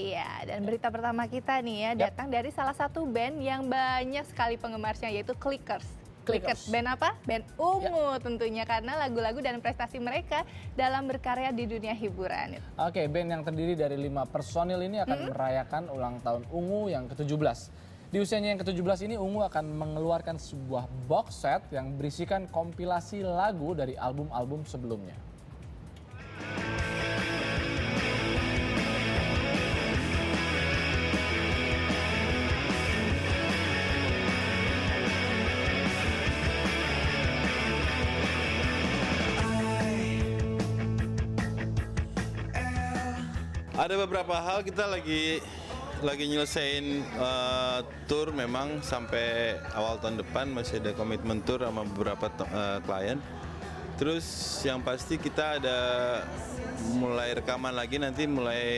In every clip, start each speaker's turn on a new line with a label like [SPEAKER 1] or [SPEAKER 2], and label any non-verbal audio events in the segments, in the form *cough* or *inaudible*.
[SPEAKER 1] Iya, dan berita pertama kita nih ya
[SPEAKER 2] Yap.
[SPEAKER 1] datang dari salah satu band yang banyak sekali penggemarnya yaitu Clickers. Clickers,
[SPEAKER 2] Clickers.
[SPEAKER 1] band apa? Band ungu tentunya karena lagu-lagu dan prestasi mereka dalam berkarya di dunia hiburan.
[SPEAKER 2] Oke, band yang terdiri dari lima personil ini akan merayakan ulang tahun Ungu yang ke-17. Di usianya yang ke-17 ini Ungu akan mengeluarkan sebuah box set yang berisikan kompilasi lagu dari album-album sebelumnya.
[SPEAKER 3] Ada beberapa hal kita lagi lagi nyelesain eh, tour memang sampai awal tahun depan masih ada komitmen tour sama beberapa eh, klien. Terus yang pasti kita ada mulai rekaman lagi nanti mulai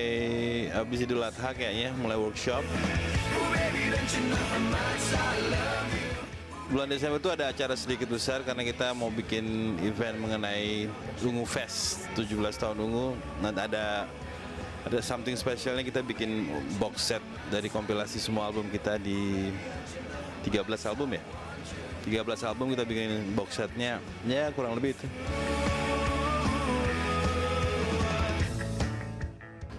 [SPEAKER 3] habis Idul Adha kayaknya mulai workshop. Bulan Desember itu ada acara sedikit besar karena kita mau bikin event mengenai Ungu Fest 17 tahun Ungu. Nanti ada ada something spesialnya kita bikin box set dari kompilasi semua album kita di 13 album ya. 13 album kita bikin box setnya ya kurang lebih itu.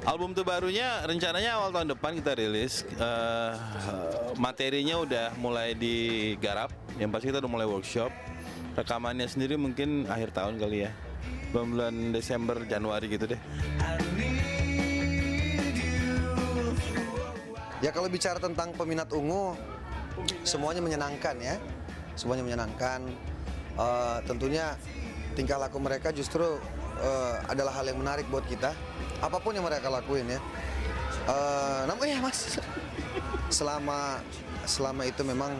[SPEAKER 3] Album terbarunya rencananya awal tahun depan kita rilis. Eh, materinya udah mulai digarap. Yang pasti kita udah mulai workshop. Rekamannya sendiri mungkin akhir tahun kali ya. Bulan Desember Januari gitu deh.
[SPEAKER 4] Ya kalau bicara tentang peminat ungu, semuanya menyenangkan ya, semuanya menyenangkan. Eh, tentunya tingkah laku mereka justru eh, adalah hal yang menarik buat kita. Apa pun yang mereka lakuin ya. Eh, namun ya mas, *laughs* selama selama itu memang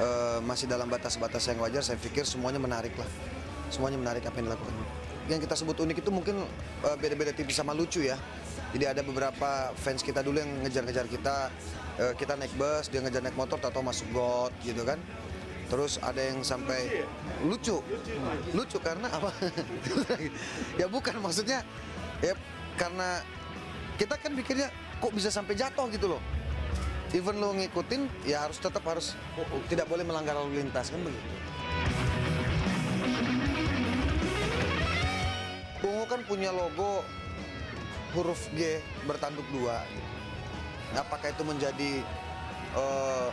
[SPEAKER 4] eh, masih dalam batas-batas yang wajar, saya pikir semuanya menarik lah. Semuanya menarik apa yang dilakukan. Yang kita sebut unik itu mungkin eh, beda-beda tipis sama lucu ya. Jadi ada beberapa fans kita dulu yang ngejar-ngejar kita, eh, kita naik bus, dia ngejar naik motor, atau masuk got gitu kan. Terus ada yang sampai lucu, lucu karena apa? *laughs* ya bukan maksudnya, ya karena kita kan pikirnya kok bisa sampai jatuh gitu loh. Even lo ngikutin, ya harus tetap harus tidak boleh melanggar lalu lintas kan begitu. Kan punya logo huruf G bertanduk dua. Apakah itu menjadi eh,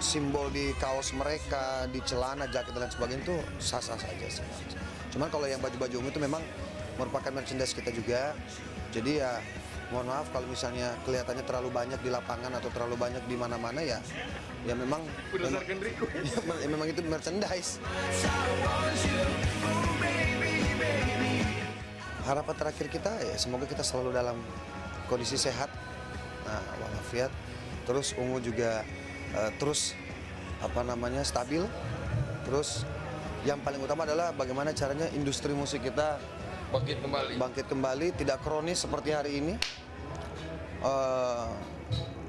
[SPEAKER 4] simbol di kaos mereka, di celana, jaket dan lain sebagainya itu sah-sah saja sih. Cuman kalau yang baju-baju ungu itu memang merupakan merchandise kita juga. Jadi ya mohon maaf kalau misalnya kelihatannya terlalu banyak di lapangan atau terlalu banyak di mana-mana ya ya memang memang, *laughs* ya, memang itu merchandise. Harapan terakhir kita ya semoga kita selalu dalam kondisi sehat. Nah, walafiat terus ungu juga eh, terus apa namanya stabil. Terus yang paling utama adalah bagaimana caranya industri musik kita
[SPEAKER 5] bangkit kembali.
[SPEAKER 4] bangkit kembali tidak kronis seperti hari ini. Eh,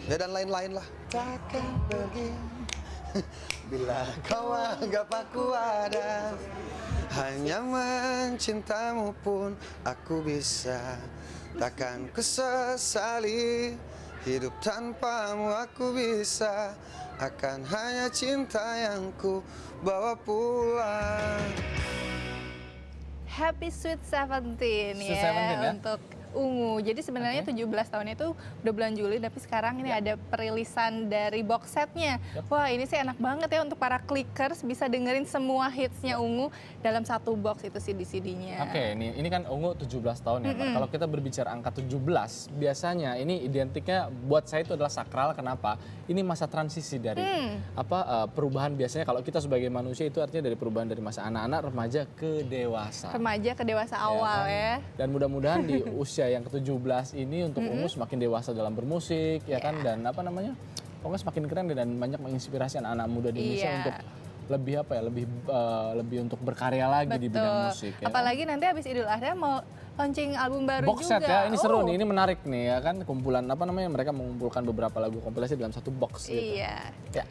[SPEAKER 4] ya dan lain-lain lah. Takkan pergi. *laughs* Bila kau anggap aku ada hanya mencintamu pun aku bisa. Takkan kusesali hidup tanpamu aku bisa. Akan hanya cinta yang ku bawa pulang.
[SPEAKER 1] Happy Sweet Seventeen ya,
[SPEAKER 2] Seventeen ya.
[SPEAKER 1] untuk ungu. Jadi sebenarnya 17 tahun itu udah bulan Juli, tapi sekarang ini ada perilisan dari box setnya. Wah ini sih enak banget ya untuk para clickers bisa dengerin semua hitsnya ungu dalam satu box itu CD-CD-nya.
[SPEAKER 2] Oke, ini ini kan Ungu 17 tahun ya, Pak. Kalau kita berbicara angka 17, biasanya ini identiknya buat saya itu adalah sakral. Kenapa? Ini masa transisi dari apa eh, perubahan biasanya kalau kita sebagai manusia itu artinya dari perubahan dari masa anak-anak remaja ke dewasa.
[SPEAKER 1] Remaja ke dewasa
[SPEAKER 2] Ya
[SPEAKER 1] awal
[SPEAKER 2] kan?
[SPEAKER 1] ya.
[SPEAKER 2] Dan mudah-mudahan di *laughs* usia yang ke-17 ini untuk Ungu semakin dewasa dalam bermusik ya kan dan apa namanya? Pokoknya semakin keren dan banyak menginspirasi anak-anak muda di Indonesia
[SPEAKER 1] Iya.
[SPEAKER 2] untuk lebih apa ya, lebih eh, lebih untuk berkarya lagi di bidang musik ya. kan?
[SPEAKER 1] Apalagi nanti habis Idul Adha mau launching album baru
[SPEAKER 2] box
[SPEAKER 1] juga.
[SPEAKER 2] set ya ini seru
[SPEAKER 1] Oh,
[SPEAKER 2] nih ini menarik nih ya kan kumpulan apa namanya mereka mengumpulkan beberapa lagu kompilasi dalam satu box gitu
[SPEAKER 1] Iya.
[SPEAKER 2] ya